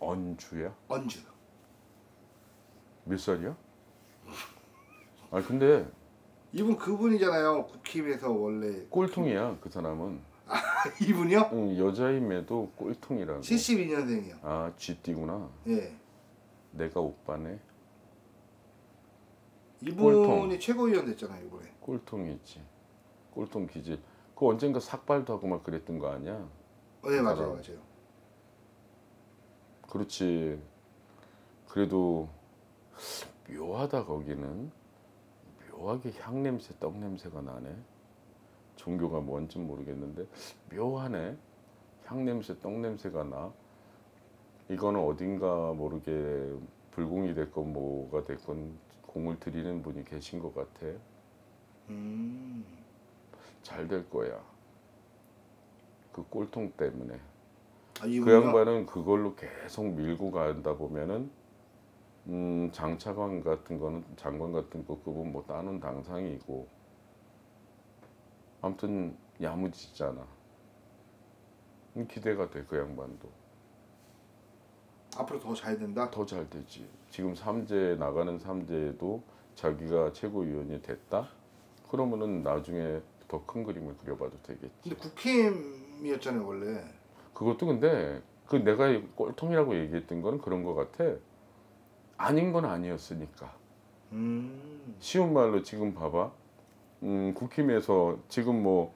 언주야? 언주. 몇 살이야? 아 근데 이분 그분이잖아요. 국힘에서 원래 꼴통이야 그 사람은. 이분이요? 응, 여자임에도 꼴통이라고. 72년생이요. 아 쥐띠구나. 예. 내가 오빠네. 이분이 꼴통. 최고위원 됐잖아요 이번에. 꼴통이지. 꼴통 기질. 그 언젠가 삭발도 하고 막 그랬던 거 아니야? 어, 네 맞아요 사람. 맞아요. 그렇지. 그래도 묘하다 거기는 묘하게 향 냄새, 떡 냄새가 나네. 종교가 뭔지 모르겠는데 묘하네. 향 냄새, 떡 냄새가 나. 이거는 어딘가 모르게 불공이 됐건 뭐가 됐건 공을 들이는 분이 계신 것 같아. 음. 잘 될 거야. 그 꼴통 때문에. 아, 그? 양반은 그걸로 계속 밀고 간다 보면은 음, 장차관 같은 거는 장관 같은 거 그분 뭐 따는 당상이고 아무튼 야무지잖아. 음, 기대가 돼 그 양반도 앞으로 더 잘 된다. 더 잘 되지. 지금 삼재 나가는 삼재에도 자기가 최고위원이 됐다. 그러면은 나중에 더 큰 그림을 그려봐도 되겠지. 근데 국힘이었잖아요 원래. 그것도 근데 그 내가 꼴통이라고 얘기했던 거는 그런 거 같아. 아닌 건 아니었으니까. 음. 쉬운 말로 지금 봐봐. 음, 국힘에서 지금 뭐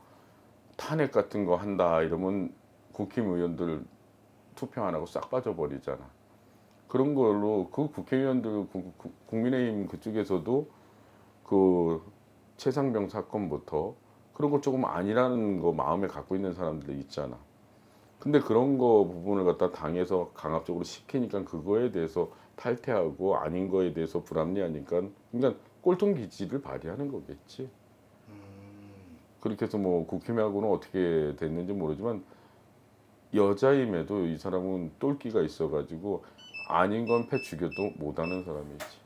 탄핵 같은 거 한다 이러면 국힘 의원들 투표 안 하고 싹 빠져버리잖아. 그런 걸로 그 국회의원들 국민의힘 그쪽에서도 그 최상병 사건부터 그런 거 조금 아니라는 거 마음에 갖고 있는 사람들이 있잖아. 근데 그런 거 부분을 갖다 당에서 강압적으로 시키니까 그거에 대해서 탈퇴하고 아닌 거에 대해서 불합리하니까 그러니까 꼴통 기질을 발휘하는 거겠지. 음. 그렇게 해서 뭐 국힘하고는 어떻게 됐는지 모르지만 여자임에도 이 사람은 똘끼가 있어가지고 아닌 건 패 죽여도 못하는 사람이지.